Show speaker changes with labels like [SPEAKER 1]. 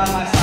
[SPEAKER 1] by myself.